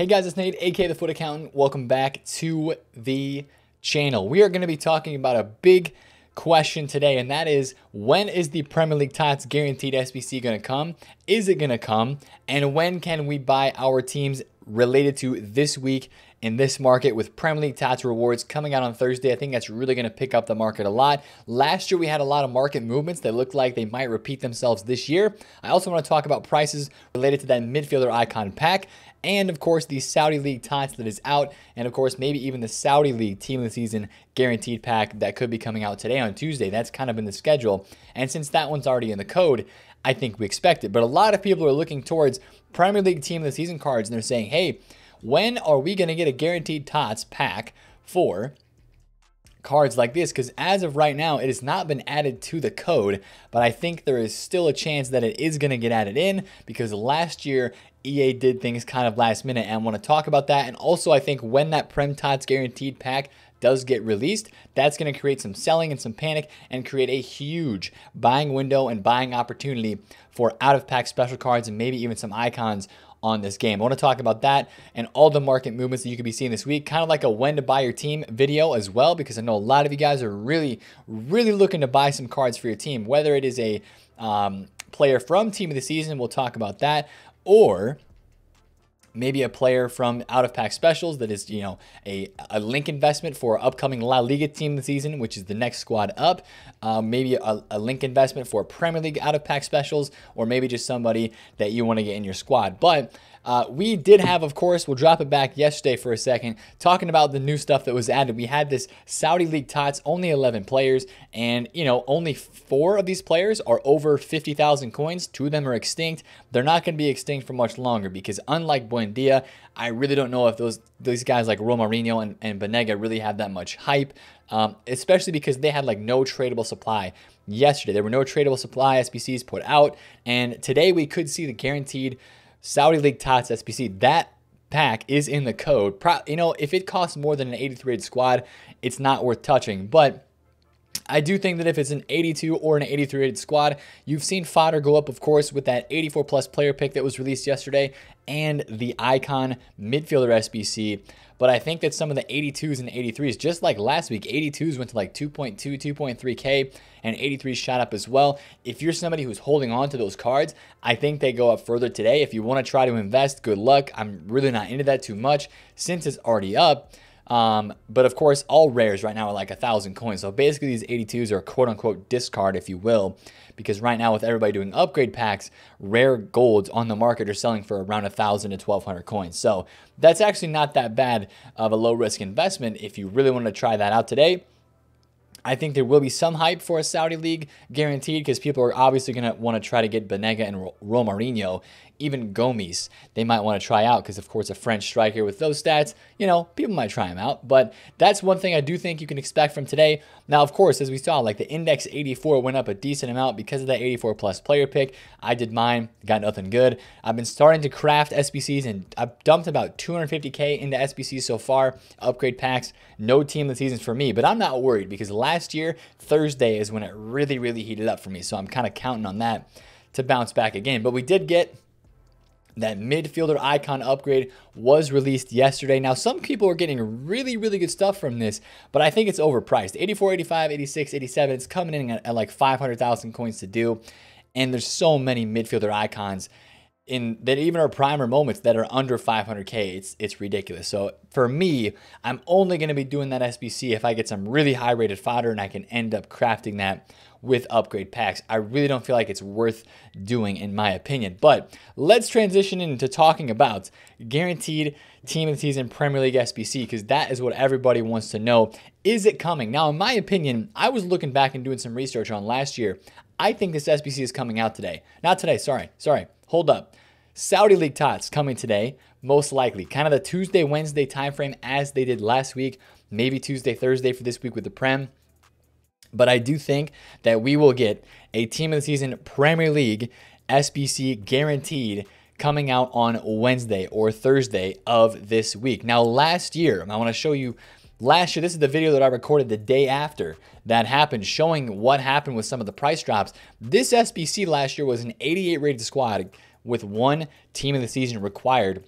Hey guys, it's Nate, aka The FUT Accountant. Welcome back to the channel. We are going to be talking about a big question today, and that is when is the Premier League Tots guaranteed SBC going to come? Is it going to come? And when can we buy our teams related to this week in this market with Premier League Tots rewards coming out on Thursday. I think that's really going to pick up the market a lot. Last year, we had a lot of market movements that look like they might repeat themselves this year. I also want to talk about prices related to that midfielder icon pack and of course the Saudi League Tots that is out, and of course maybe even the Saudi League Team of the Season guaranteed pack that could be coming out today on Tuesday. That's kind of in the schedule, and since that one's already in the code, I think we expect it. But a lot of people are looking towards Premier League Team of the Season cards, and they're saying, hey, when are we going to get a guaranteed tots pack for cards like this? Because as of right now it has not been added to the code but i think there is still a chance that it is going to get added in because last year ea did things kind of last minute and i want to talk about that. And also i think when that prem tots guaranteed pack does get released that's going to create some selling and some panic and create a huge buying window and buying opportunity for out of pack special cards and maybe even some icons on this game. I want to talk about that and all the market movements that you could be seeing this week, kind of like a when to buy your team video as well, because I know a lot of you guys are really, really looking to buy some cards for your team, whether it is a um, player from team of the season, we'll talk about that, or maybe a player from out of pack specials that is, you know, a, a link investment for upcoming La Liga team the season, which is the next squad up. Um, maybe a, a, link investment for Premier League out of pack specials, or maybe just somebody that you want to get in your squad. But uh, we did have, of course, we'll drop it back yesterday for a second, talking about the new stuff that was added. We had this Saudi League Tots, only 11 players, and, you know, only four of these players are over 50,000 coins. Two of them are extinct. They're not going to be extinct for much longer because, unlike Buendia, I really don't know if those these guys like Romarinho and, and Banega really have that much hype, um, especially because they had like no tradable supply yesterday. There were no tradable supply SBCs put out, and today we could see the guaranteed Saudi League Tots SBC. That pack is in the code. Pro, you know, if it costs more than an 83 squad, it's not worth touching. But I do think that if it's an 82 or an 83 rated squad, you've seen fodder go up, of course, with that 84 plus player pick that was released yesterday and the icon midfielder SBC. But I think that some of the 82s and 83s, just like last week, 82s went to like 2.2, 2.3K, and 83s shot up as well. If you're somebody who's holding on to those cards, I think they go up further today. If you want to try to invest, good luck. I'm really not into that too much since it's already up. Um, but of course, all rares right now are like a thousand coins. So basically, these 82s are quote unquote discard, if you will, because right now with everybody doing upgrade packs, rare golds on the market are selling for around a thousand to 1200 coins. So that's actually not that bad of a low risk investment if you really want to try that out today. I think there will be some hype for a Saudi league guaranteed because people are obviously going to want to try to get Banega and Romarinho even Gomis, they might want to try out because, of course, a French striker with those stats, you know, people might try him out. But that's one thing I do think you can expect from today. Now, of course, as we saw, like the index 84 went up a decent amount because of that 84 plus player pick. I did mine, got nothing good. I've been starting to craft SBCs and I've dumped about 250K into SBCs so far, upgrade packs. No team the season for me, but I'm not worried because last year, Thursday is when it really, really heated up for me. So I'm kind of counting on that to bounce back again. But we did get that midfielder icon upgrade was released yesterday. Now, some people are getting really, really good stuff from this, but I think it's overpriced. 84, 85, 86, 87, it's coming in at, at like 500,000 coins to do. And there's so many midfielder icons in that even our primer moments that are under 500k it's it's ridiculous. So for me i'm only going to be doing that sbc if i get some really high rated fodder and i can end up crafting that with upgrade packs. I really don't feel like it's worth doing in my opinion. But let's transition into talking about guaranteed team of the season premier league sbc because that is what everybody wants to know. Is it coming? Now in my opinion i was looking back and doing some research on last year. I think this sbc is coming out today. Not today sorry sorry. Hold up Saudi League Tots coming today, most likely. Kind of the Tuesday, Wednesday timeframe as they did last week. Maybe Tuesday, Thursday for this week with the Prem. But I do think that we will get a team of the season Premier League SBC guaranteed coming out on Wednesday or Thursday of this week. Now, last year, I want to show you last year, this is the video that I recorded the day after that happened, showing what happened with some of the price drops. This SBC last year was an 88 rated squad with one team of the season required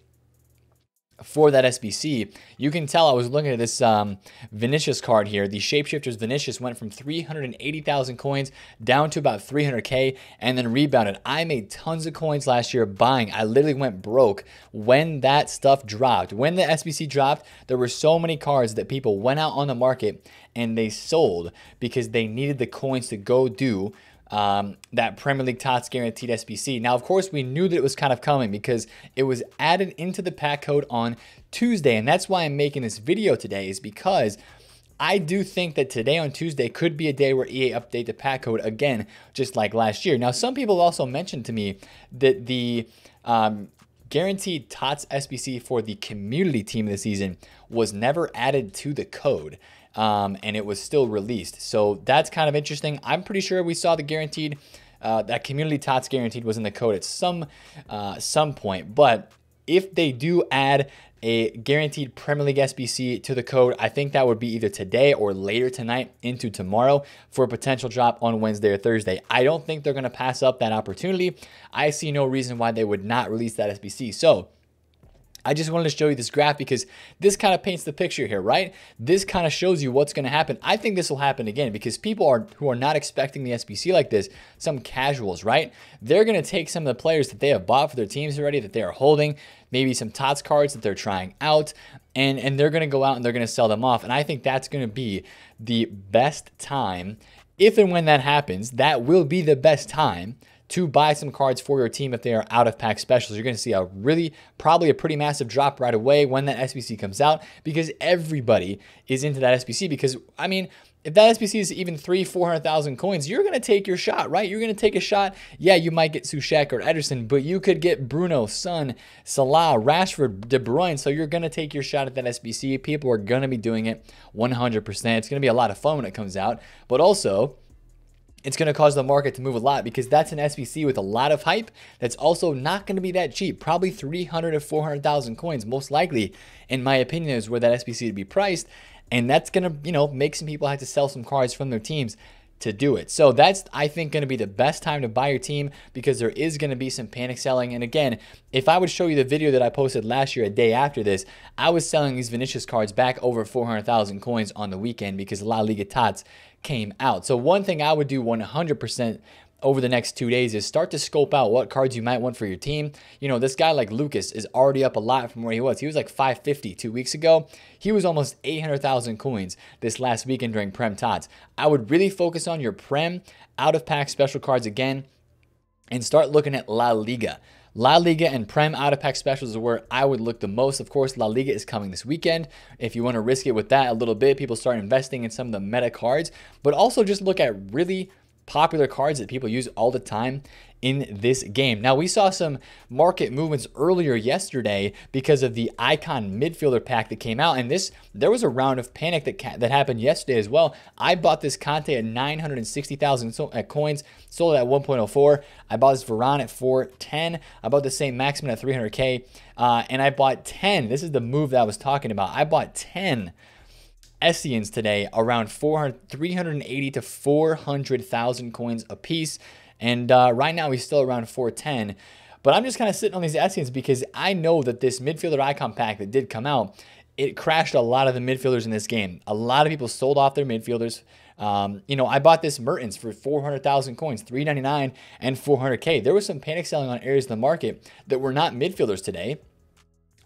for that SBC, you can tell I was looking at this um, Vinicius card here. The Shapeshifters Vinicius went from 380,000 coins down to about 300K and then rebounded. I made tons of coins last year buying. I literally went broke when that stuff dropped. When the SBC dropped, there were so many cards that people went out on the market and they sold because they needed the coins to go do um, that Premier League Tots guaranteed SBC. Now, of course, we knew that it was kind of coming because it was added into the pack code on Tuesday. And that's why I'm making this video today is because I do think that today on Tuesday could be a day where EA update the pack code again, just like last year. Now, some people also mentioned to me that the um, guaranteed TOTS SBC for the community team of the season was never added to the code um, and it was still released. So that's kind of interesting. I'm pretty sure we saw the guaranteed, uh, that community tots guaranteed was in the code at some uh, some point. But if they do add a guaranteed Premier League SBC to the code, I think that would be either today or later tonight into tomorrow for a potential drop on Wednesday or Thursday. I don't think they're going to pass up that opportunity. I see no reason why they would not release that SBC. So I just wanted to show you this graph because this kind of paints the picture here, right? This kind of shows you what's going to happen. I think this will happen again because people are who are not expecting the SBC like this, some casuals, right? They're going to take some of the players that they have bought for their teams already that they are holding, maybe some TOTS cards that they're trying out, and and they're going to go out and they're going to sell them off. And I think that's going to be the best time if and when that happens, that will be the best time to buy some cards for your team if they are out of pack specials. You're going to see a really, probably a pretty massive drop right away when that SBC comes out because everybody is into that SBC. Because, I mean, if that SBC is even three, 400,000 coins, you're going to take your shot, right? You're going to take a shot. Yeah, you might get Soucek or Ederson, but you could get Bruno, Son, Salah, Rashford, De Bruyne. So you're going to take your shot at that SBC. People are going to be doing it 100%. It's going to be a lot of fun when it comes out. But also, it's going to cause the market to move a lot because that's an SBC with a lot of hype that's also not going to be that cheap. Probably 300 to 400,000 coins, most likely, in my opinion, is where that SBC would be priced. And that's going to, you know, make some people have to sell some cards from their teams to do it. So that's, I think, going to be the best time to buy your team because there is going to be some panic selling. And again, if I would show you the video that I posted last year, a day after this, I was selling these Vinicius cards back over 400,000 coins on the weekend because La Liga Tots came out. So one thing I would do 100% over the next two days is start to scope out what cards you might want for your team. You know, this guy like Lucas is already up a lot from where he was. He was like 550 two weeks ago. He was almost 800,000 coins this last weekend during Prem Tots. I would really focus on your Prem out of pack special cards again and start looking at La Liga. La Liga and Prem out of pack specials are where I would look the most. Of course, La Liga is coming this weekend. If you want to risk it with that a little bit, people start investing in some of the meta cards, but also just look at really popular cards that people use all the time in this game. Now, we saw some market movements earlier yesterday because of the icon midfielder pack that came out. And this, there was a round of panic that, that happened yesterday as well. I bought this Conte at 960,000 so, at coins, sold at 1.04. I bought this Veron at 410. I bought the same Saint-Maximin at 300K. Uh, and I bought 10. This is the move that I was talking about. I bought 10 Essiens today around 400, 380 to 400,000 coins a piece. And uh, right now he's still around 410. But I'm just kind of sitting on these Essiens because I know that this midfielder icon pack that did come out, it crashed a lot of the midfielders in this game. A lot of people sold off their midfielders. Um, you know, I bought this Mertens for 400,000 coins, 399 and 400K. There was some panic selling on areas of the market that were not midfielders today.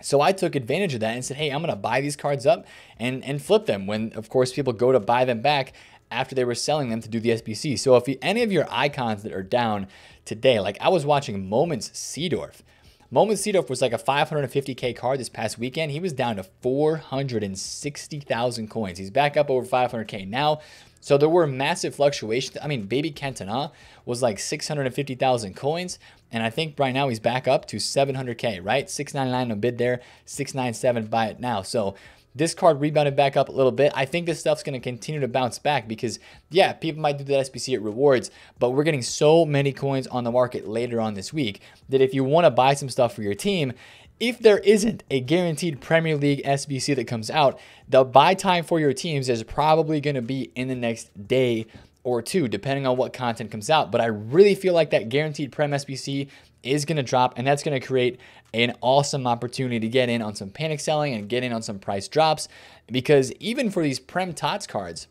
So I took advantage of that and said, hey, I'm going to buy these cards up and, and flip them when, of course, people go to buy them back after they were selling them to do the SBC. So if any of your icons that are down today, like I was watching Moments Seedorf. Moments Seedorf was like a 550K card this past weekend. He was down to 460,000 coins. He's back up over 500K now. So there were massive fluctuations. I mean, Baby Cantona was like 650,000 coins. And I think right now he's back up to 700K, right? 699 a bid there, 697 buy it now. So this card rebounded back up a little bit. I think this stuff's going to continue to bounce back because, yeah, people might do the SBC at rewards, but we're getting so many coins on the market later on this week that if you want to buy some stuff for your team, if there isn't a guaranteed Premier League SBC that comes out, the buy time for your teams is probably going to be in the next day or two, depending on what content comes out. But I really feel like that guaranteed Prem SBC is going to drop, and that's going to create an awesome opportunity to get in on some panic selling and get in on some price drops. Because even for these Prem TOTS cards,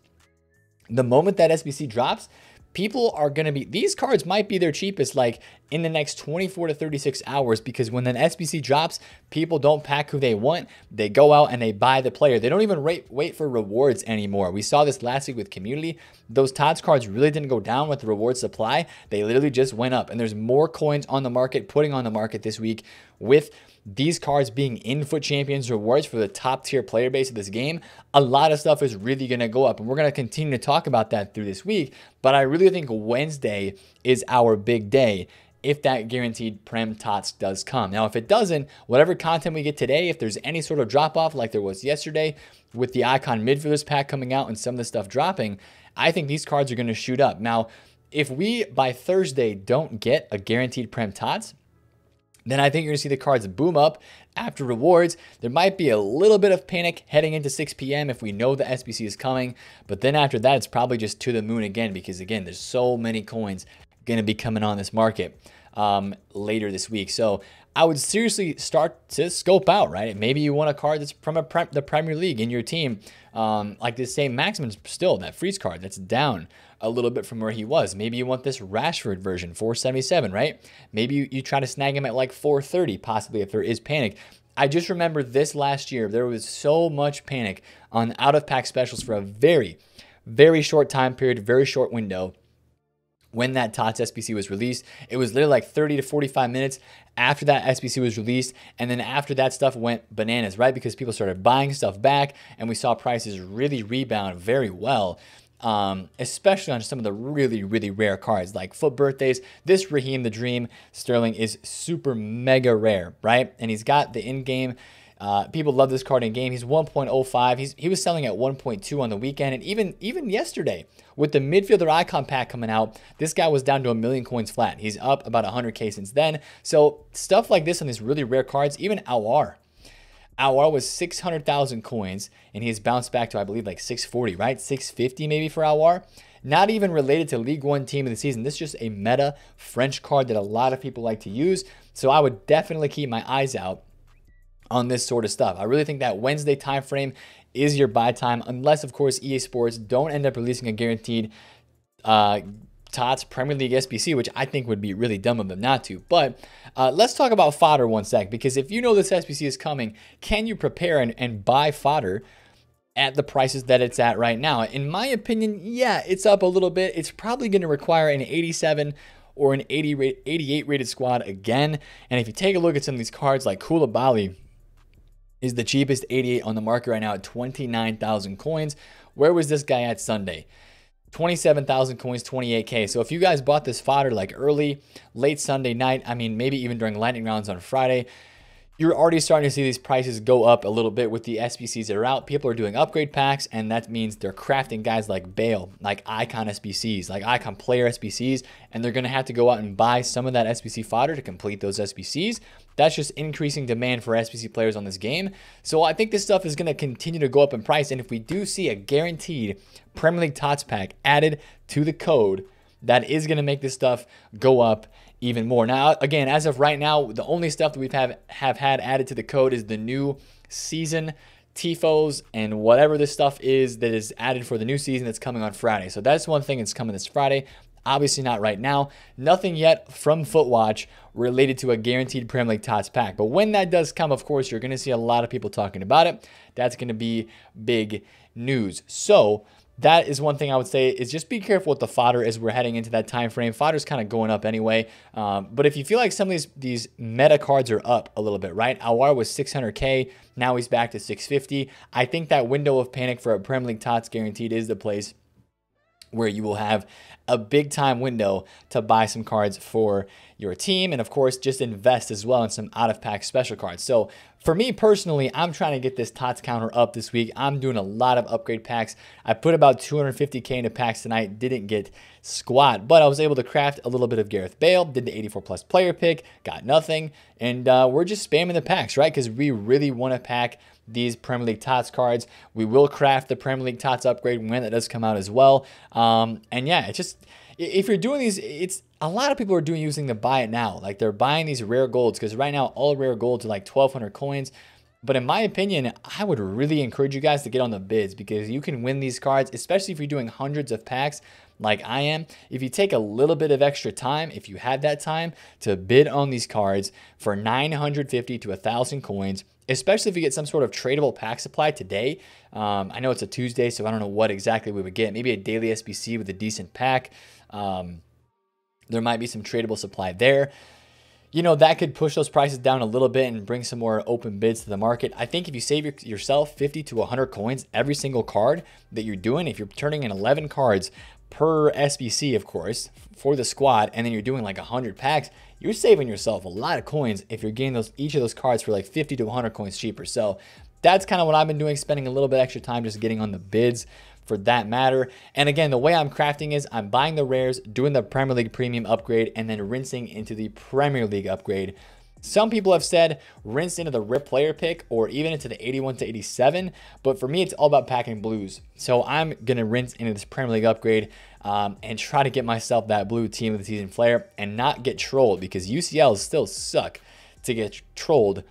the moment that SBC drops, people are going to be these cards might be their cheapest like in the next 24 to 36 hours because when an SBC drops, people don't pack who they want. They go out and they buy the player. They don't even wait wait for rewards anymore. We saw this last week with community. Those TOTS cards really didn't go down with the reward supply. They literally just went up and there's more coins on the market putting on the market this week with these cards being in FUT Champions rewards for the top tier player base of this game, a lot of stuff is really going to go up. And we're going to continue to talk about that through this week. But I really think Wednesday is our big day if that guaranteed Prem TOTS does come. Now, if it doesn't, whatever content we get today, if there's any sort of drop off like there was yesterday with the Icon Midfielders pack coming out and some of the stuff dropping, I think these cards are going to shoot up. Now, if we by Thursday don't get a guaranteed Prem TOTS, then I think you're to see the cards boom up after rewards. There might be a little bit of panic heading into 6 p.m. if we know the SBC is coming. But then after that, it's probably just to the moon again because, again, there's so many coins going to be coming on this market um, later this week. So I would seriously start to scope out, right? Maybe you want a card that's from a pre- the Premier League in your team, um, like this same Saint-Maximin still, that freeze card that's down a little bit from where he was. Maybe you want this Rashford version, 477, right? Maybe you, you try to snag him at like 430, possibly if there is panic. I just remember this last year, there was so much panic on out of pack specials for a very, very short time period, very short window when that TOTS SBC was released. It was literally like 30 to 45 minutes after that SBC was released. And then after that stuff went bananas, right? Because people started buying stuff back and we saw prices really rebound very well. Um, especially on some of the really, really rare cards like FUT Birthdays. This Raheem the Dream Sterling is super mega rare, right? And he's got the in game uh, people love this card in game. He's 1.05. He's he was selling at 1.2 on the weekend, and even even yesterday with the midfielder icon pack coming out, this guy was down to a million coins flat. He's up about 100k since then. So stuff like this on these really rare cards, even Aouar. Aouar was 600,000 coins, and he has bounced back to I believe like 640, right? 650 maybe for Aouar. Not even related to League One team of the season. This is just a meta French card that a lot of people like to use. So I would definitely keep my eyes out on this sort of stuff. I really think that Wednesday time frame is your buy time, unless of course EA Sports don't end up releasing a guaranteed uh, TOTS Premier League SBC, which I think would be really dumb of them not to. But uh, let's talk about fodder one sec, because if you know this SBC is coming, can you prepare and, and buy fodder? at the prices that it's at right now. In my opinion, yeah, it's up a little bit. It's probably going to require an 87 or an 80 88 rated squad again. And if you take a look at some of these cards like Koulibaly, is the cheapest 88 on the market right now at 29,000 coins. Where was this guy at Sunday? 27,000 coins, 28K. So if you guys bought this fodder like early, late Sunday night, I mean, maybe even during lightning rounds on Friday, you're already starting to see these prices go up a little bit with the SBCs that are out. People are doing upgrade packs, and that means they're crafting guys like Bale, like Icon SBCs, like Icon Player SBCs, and they're going to have to go out and buy some of that SBC fodder to complete those SBCs. That's just increasing demand for SBC players on this game. So I think this stuff is going to continue to go up in price. And if we do see a guaranteed Premier League TOTS pack added to the code, that is going to make this stuff go up even more. Now, again, as of right now, the only stuff that we've have, have had added to the code is the new season tifos and whatever this stuff is that is added for the new season that's coming on Friday. So that's one thing that's coming this Friday. Obviously not right now. Nothing yet from FUTWatch related to a guaranteed Premier League TOTS pack. But when that does come, of course, you're going to see a lot of people talking about it. That's going to be big news. So that is one thing I would say is just be careful with the fodder as we're heading into that time frame. Fodder's kind of going up anyway. Um, but if you feel like some of these these meta cards are up a little bit, right? Aouar was 600k, now he's back to 650. I think that window of panic for a Premier League TOTS guaranteed is the place where you will have a big time window to buy some cards for your team. And of course, just invest as well in some out of pack special cards. So for me personally, I'm trying to get this TOTS counter up this week. I'm doing a lot of upgrade packs. I put about 250K into packs tonight, didn't get squat, but I was able to craft a little bit of Gareth Bale, did the 84 plus player pick, got nothing. And uh, we're just spamming the packs, right? Because we really want to pack these Premier League TOTS cards. We will craft the Premier League TOTS upgrade when that does come out as well. Um, and yeah, it's just if you're doing these, it's a lot of people are doing using the buy it now. Like they're buying these rare golds because right now all rare golds are like 1,200 coins. But in my opinion, I would really encourage you guys to get on the bids because you can win these cards, especially if you're doing hundreds of packs like I am. If you take a little bit of extra time, if you have that time to bid on these cards for 950 to 1,000 coins, especially if you get some sort of tradable pack supply today. Um, I know it's a Tuesday, so I don't know what exactly we would get. Maybe a daily SBC with a decent pack. Um, there might be some tradable supply there. You know, that could push those prices down a little bit and bring some more open bids to the market. I think if you save your, yourself 50 to 100 coins every single card that you're doing, if you're turning in 11 cards per SBC, of course, for the squad, and then you're doing like 100 packs, you're saving yourself a lot of coins if you're getting those each of those cards for like 50 to 100 coins cheaper. So that's kind of what I've been doing, spending a little bit extra time just getting on the bids for that matter. And again, the way I'm crafting is I'm buying the rares, doing the Premier League premium upgrade, and then rinsing into the Premier League upgrade. Some people have said rinse into the RIP player pick or even into the 81 to 87, but for me, it's all about packing blues. So I'm going to rinse into this Premier League upgrade um, and try to get myself that blue team of the season flair and not get trolled because UCLs still suck to get trolled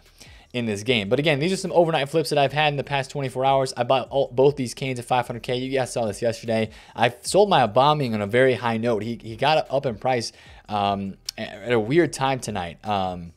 in this game. But again, these are some overnight flips that I've had in the past 24 hours. I bought all, both these Kanes at 500K. You guys saw this yesterday. I sold my bombing on a very high note. He, he got up in price um, at a weird time tonight. Um,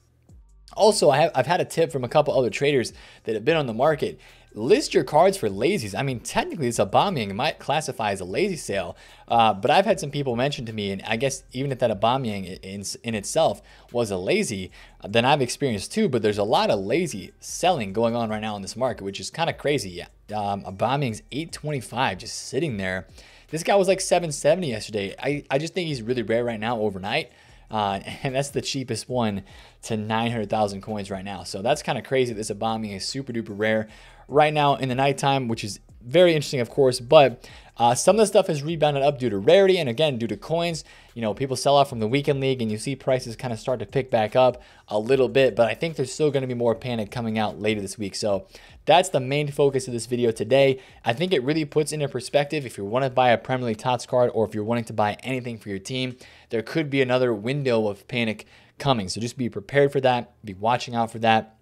also, I have, I've had a tip from a couple other traders that have been on the market list your cards for lazies. I mean, technically, it's a bombing. It might classify as a lazy sale, uh, but I've had some people mention to me, and I guess even if that a bombing in, in itself was a lazy, then I've experienced too. But there's a lot of lazy selling going on right now in this market, which is kind of crazy. Yeah, um, a bombing's 825 just sitting there. This guy was like 770 yesterday. I, I just think he's really rare right now overnight. Uh, and that's the cheapest one to 900,000 coins right now. So that's kind of crazy. This bombing is super duper rare right now in the nighttime, which is very interesting, of course. But uh, some of the stuff has rebounded up due to rarity and again due to coins. You know, people sell off from the weekend league and you see prices kind of start to pick back up a little bit. But I think there's still going to be more panic coming out later this week. So that's the main focus of this video today. I think it really puts into perspective if you want to buy a Premier League TOTS card or if you're wanting to buy anything for your team, there could be another window of panic coming. So just be prepared for that, be watching out for that.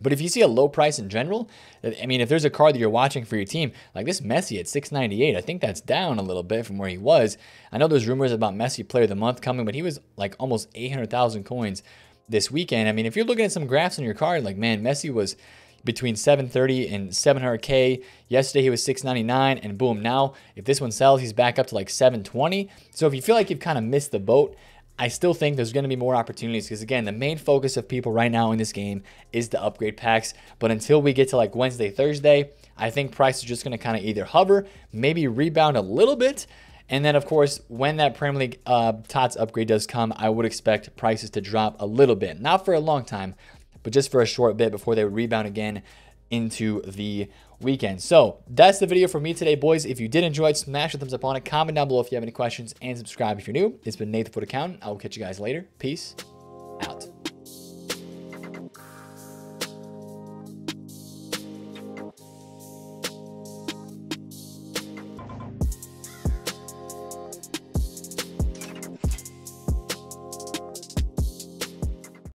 But if you see a low price in general, uh, I mean, if there's a card that you're watching for your team, like this Messi at 698, I think that's down a little bit from where he was. I know there's rumors about Messi Player of the Month coming, but he was like almost 800,000 coins this weekend. I mean, if you're looking at some graphs on your card, like, man, Messi was between 730 and 700K. Yesterday he was 699 and boom, now if this one sells, he's back up to like 720. So if you feel like you've kind of missed the boat, I still think there's going to be more opportunities because, again, the main focus of people right now in this game is the upgrade packs. But until we get to like Wednesday, Thursday, I think price is just going to kind of either hover, maybe rebound a little bit. And then, of course, when that Premier League uh, TOTS upgrade does come, I would expect prices to drop a little bit. Not for a long time, but just for a short bit before they rebound again into the weekend. So that's the video for me today, boys. If you did enjoy it, smash the thumbs up on it. Comment down below if you have any questions and subscribe if you're new. It's been Nathan FUT Accountant. I will catch you guys later. Peace out.